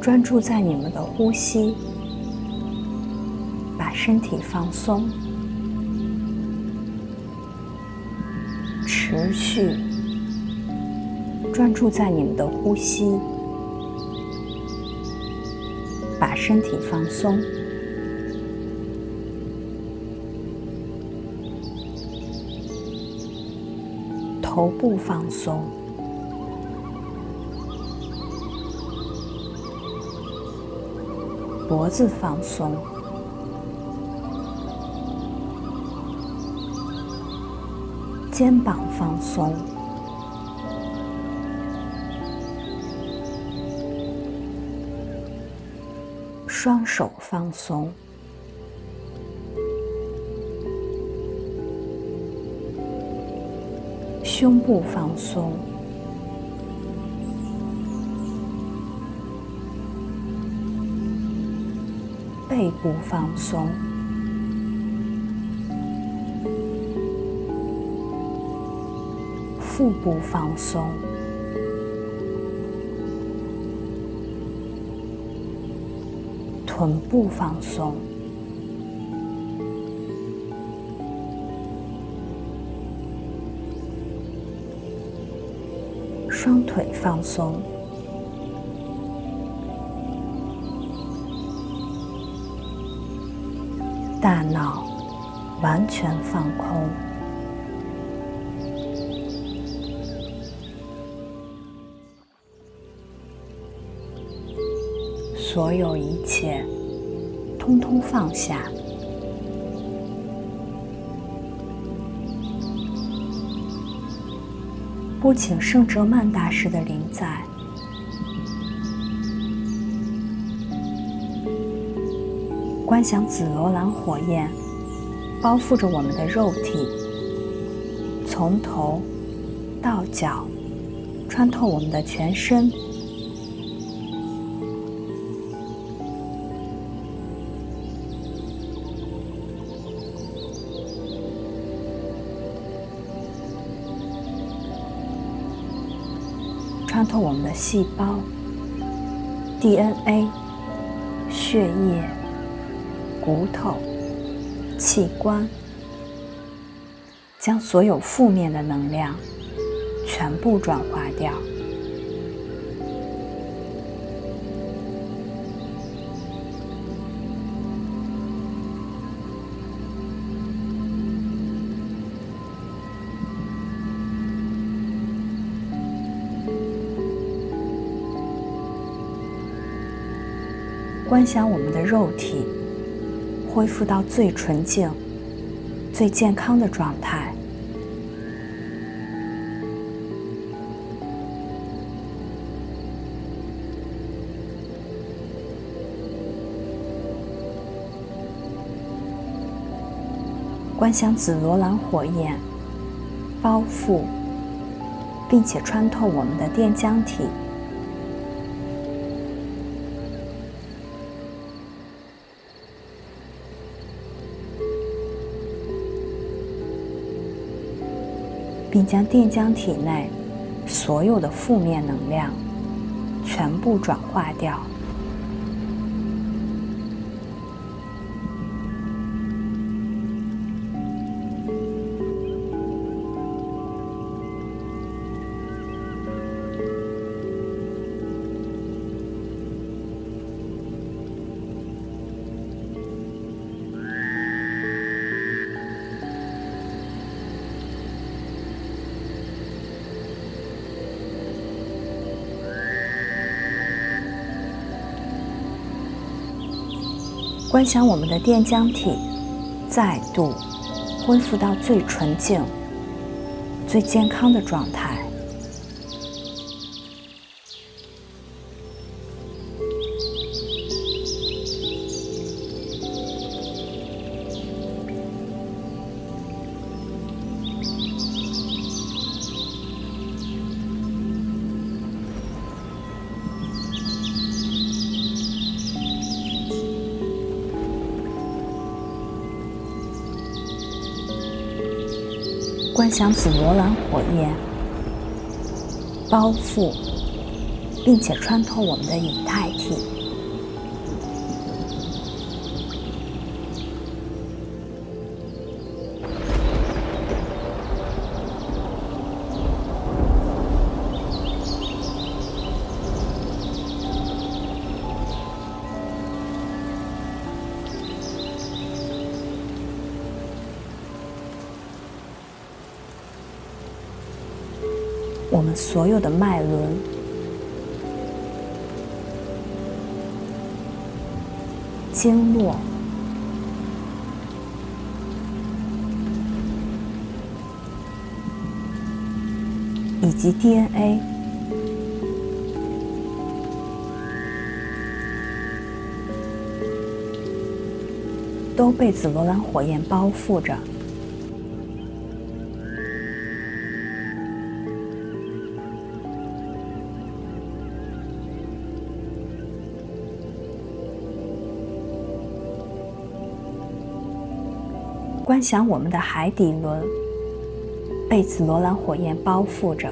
专注在你们的呼吸，把身体放松，持续专注在你们的呼吸，把身体放松。头部放松，脖子放松，肩膀放松，双手放松。胸部放松，背部放松，腹部放松，臀部放松。双腿放松，全放空，所有一切通通放下。不请圣哲曼大师的灵在，观想紫罗兰火焰包覆着我们的肉体，从头到脚穿透我们的全身。穿透我们的细胞、DNA、血液、骨头、器官，将所有负面的能量全部转化掉。观想我们的肉体恢复到最纯净、最健康的状态，观想紫罗兰火焰包覆，并且穿透我们的电浆体。并将电浆体内所有的负面能量全部转化掉。观想我们的电浆体再度恢复到最纯净、最健康的状态。观想紫罗兰火焰包覆，并且穿透我们的隐态体。所有的脉轮、经络。以及 DNA 都被紫罗兰火焰包覆着。观想我们的海底轮被紫罗兰火焰包覆着，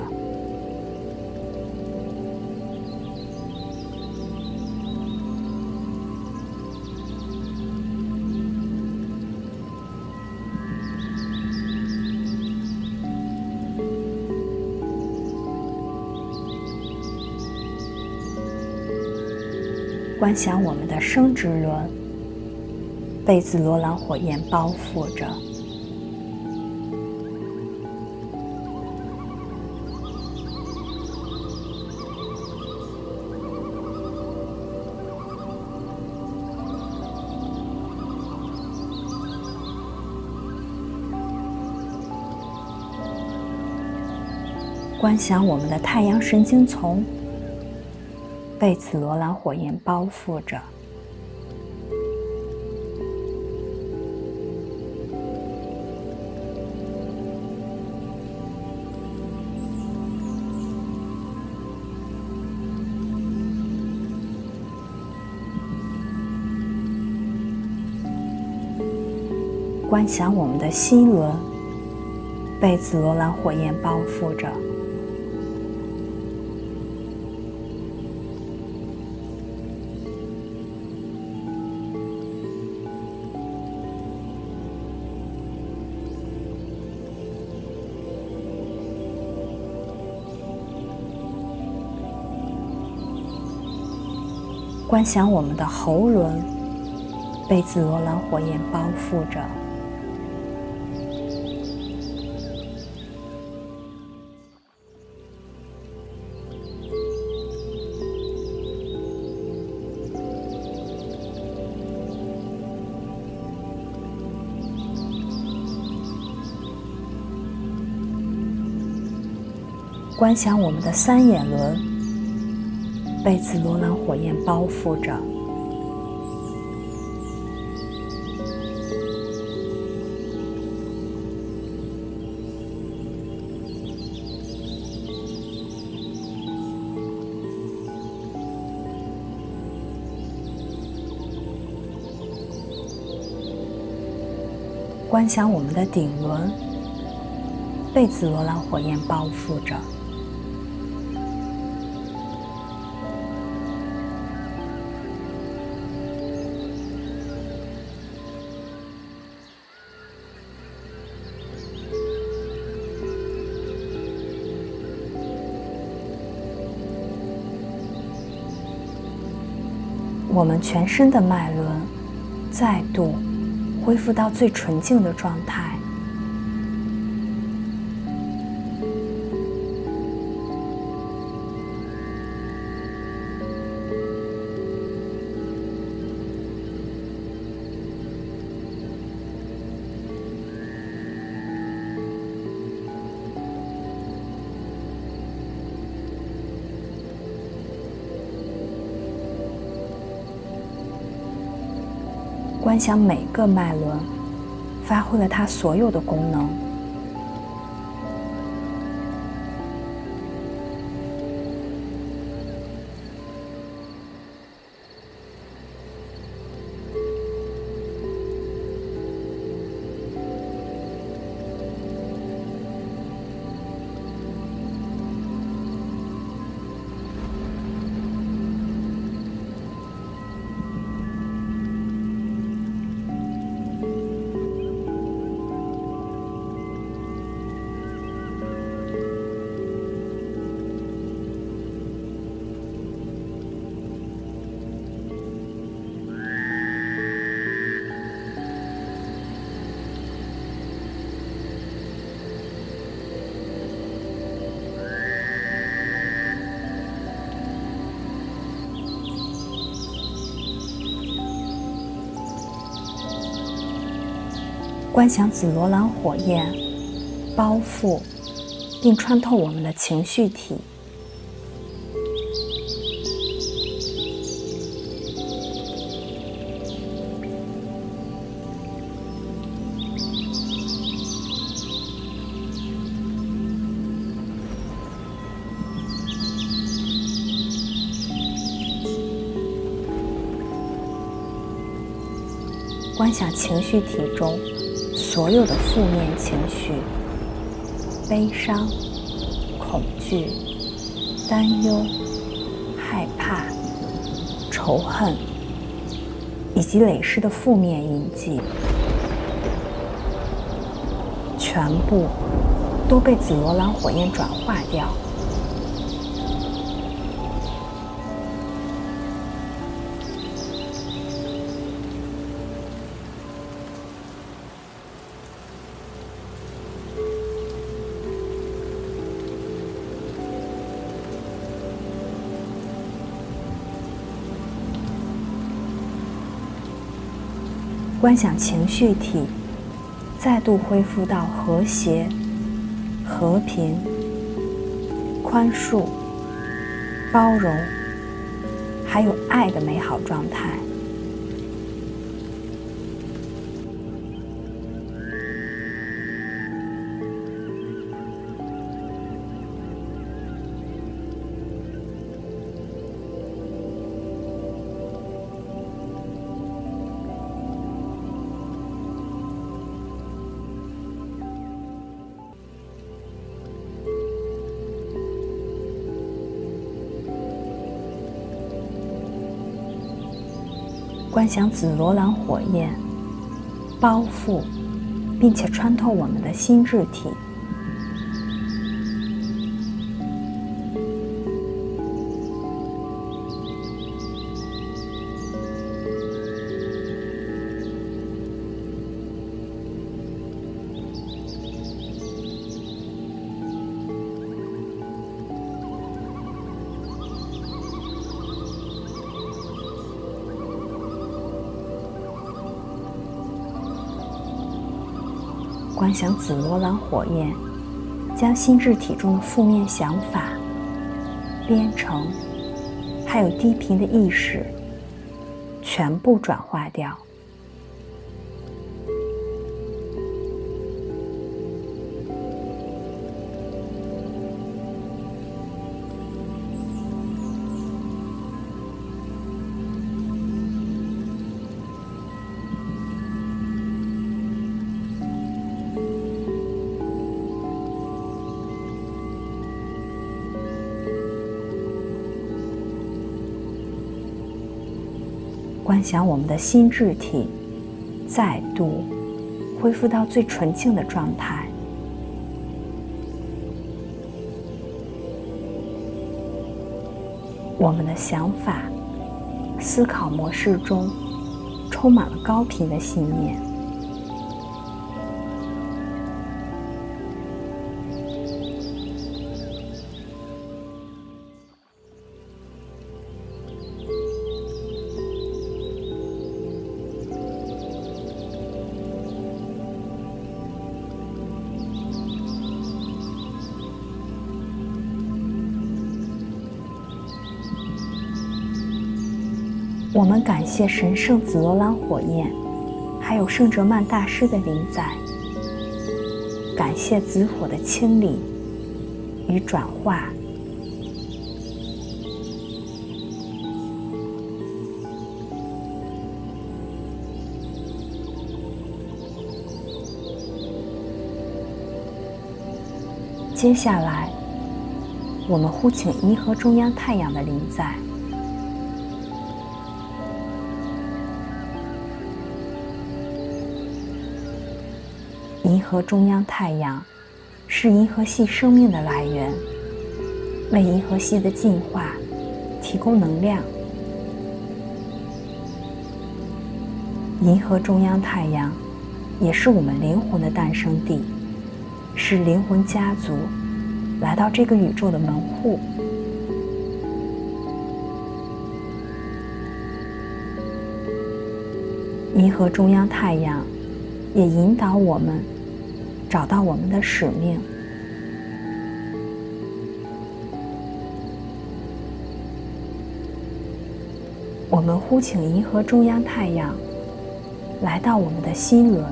观想我们的生殖轮。被紫罗兰火焰包覆着，观想我们的太阳神经丛被紫罗兰火焰包覆着。观想我们的心轮被紫罗兰火焰包覆着，观想我们的喉轮被紫罗兰火焰包覆着。观想我们的三眼轮被紫罗兰火焰包覆着，观想我们的顶轮被紫罗兰火焰包覆着。我们全身的脉轮再度恢复到最纯净的状态。想每个脉轮发挥了它所有的功能。观想紫罗兰火焰包覆并穿透我们的情绪体。观想情绪体中所有的负面情绪，悲伤、恐惧、担忧、害怕、仇恨，以及累世的负面印记，全部都被紫罗兰火焰转化掉。观想情绪体再度恢复到和谐、和平、宽恕、包容，还有爱的美好状态。观想紫罗兰火焰包覆，并且穿透我们的心智体。将紫罗兰火焰，将心智体中的负面想法、编程，还有低频的意识，全部转化掉。观想我们的心智体再度恢复到最纯净的状态，我们的想法、思考模式中充满了高频的信念。感谢神圣紫罗兰火焰，还有圣哲曼大师的临在，感谢紫火的清理与转化。接下来，我们呼请银河中央太阳的临在。和中央太阳是银河系生命的来源，为银河系的进化提供能量。银河中央太阳也是我们灵魂的诞生地，是灵魂家族来到这个宇宙的门户。银河中央太阳。也引导我们找到我们的使命。我们呼请银河中央太阳来到我们的心轮，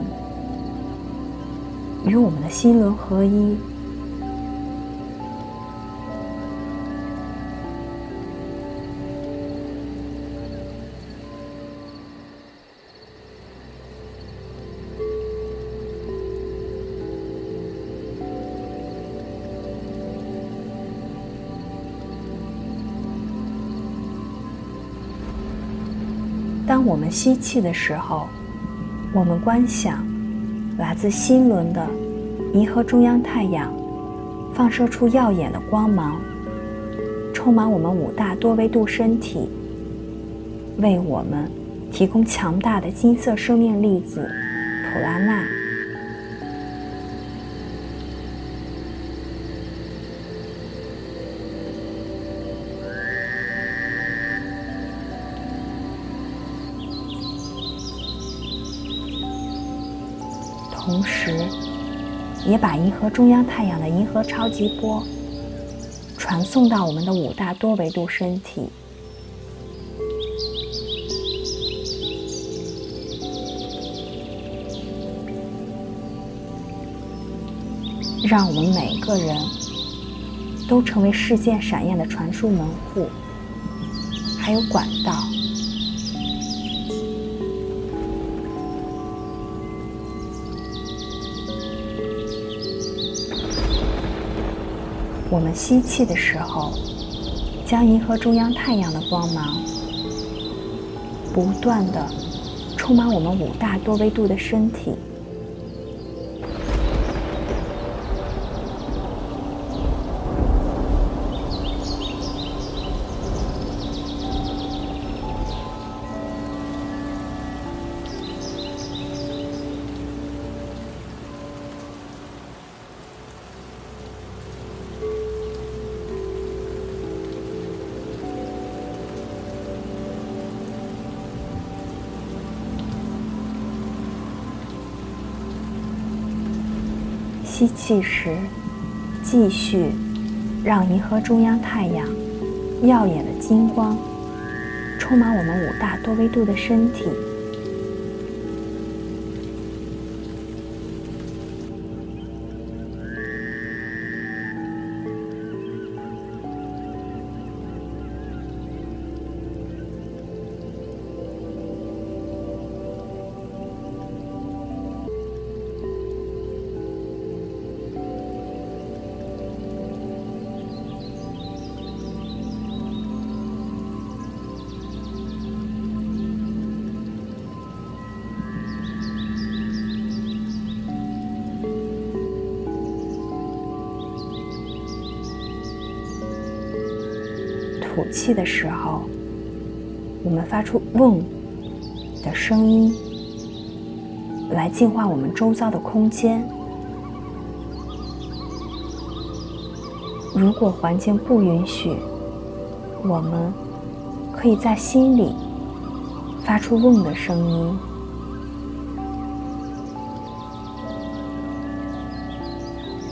与我们的心轮合一。我们吸气的时候，我们观想来自心轮的银河中央太阳放射出耀眼的光芒，充满我们五大多维度身体，为我们提供强大的金色生命粒子普拉纳。同时，也把银河中央太阳的银河超级波传送到我们的五大多维度身体，让我们每个人都成为世界闪焰的传输门户，还有管道。我们吸气的时候，将银河中央太阳的光芒不断的充满我们五大多维度的身体。吸气时，继续让银河中央太阳耀眼的金光充满我们五大多维度的身体。吐气的时候，我们发出“嗡”的声音，来净化我们周遭的空间。如果环境不允许，我们可以在心里发出“嗡”的声音。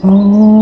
哦。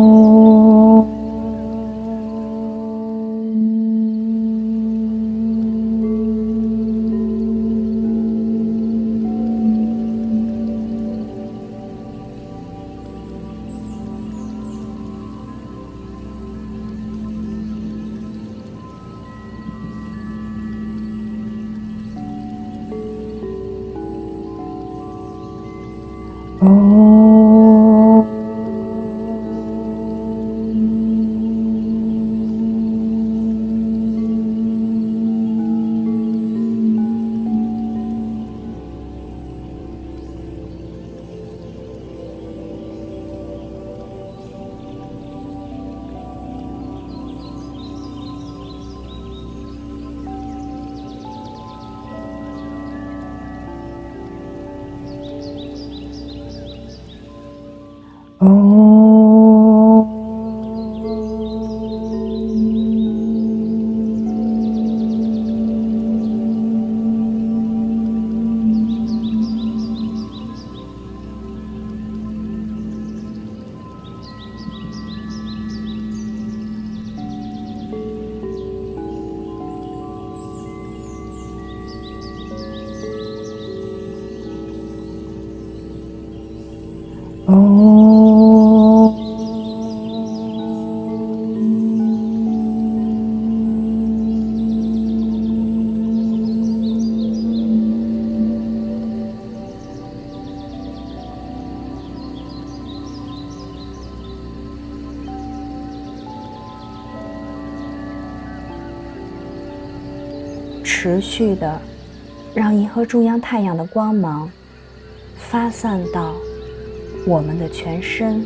持续的，让银河中央太阳的光芒发散到我们的全身。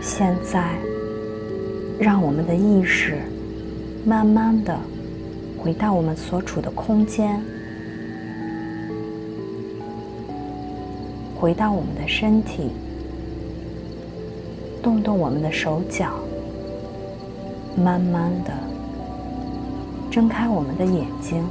现在，让我们的意识。慢慢的回到我们所处的空间，回到我们的身体，动动我们的手脚，慢慢的睁开我们的眼睛。